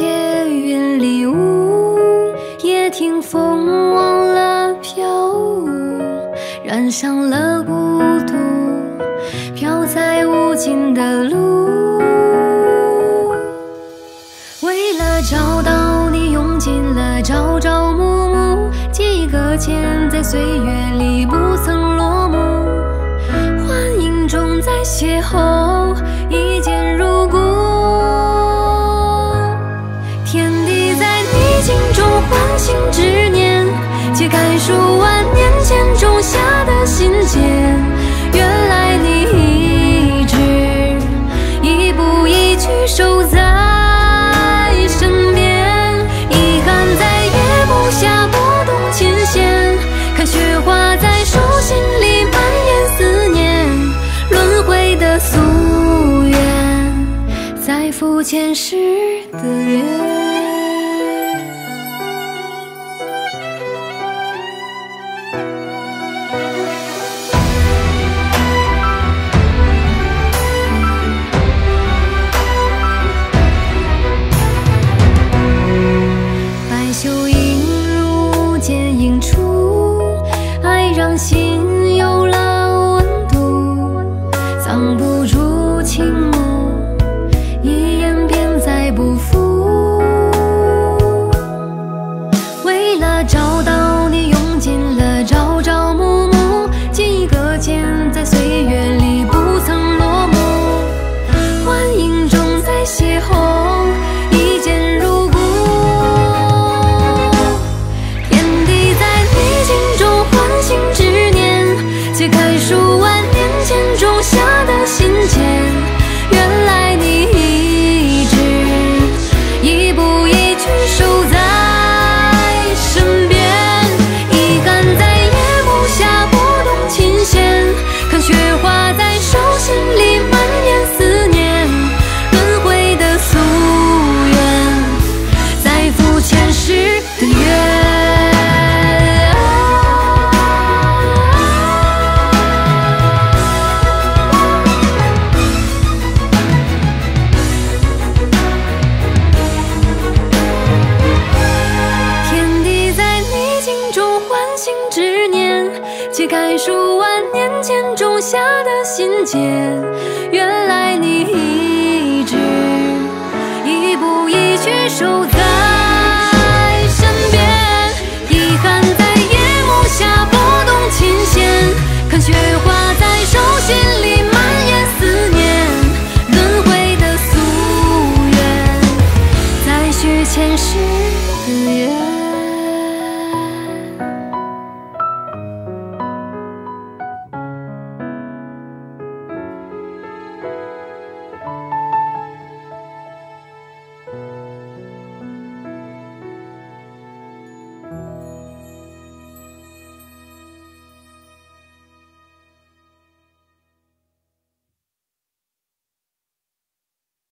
借云里雾，夜听风忘了飘舞，染上了孤独，飘在无尽的路。为了找到你，用尽了朝朝暮暮，几个千在岁月里不曾落幕，幻影中再邂逅，一见境中唤醒执念，揭开数万年前种下的心结。原来你一直一步一趋守在身边，遗憾在夜幕下拨动琴弦，看雪花在手心里蔓延思念，轮回的夙愿，在赴前世的约。心有了温度，藏不住情眸，一眼便再不复。解开数万年前种下的心结，原来你一直，一步一趋守在身边，遗憾在夜幕下拨动琴弦，看雪花在手心里蔓延思念，轮回的夙愿，再续前世的缘。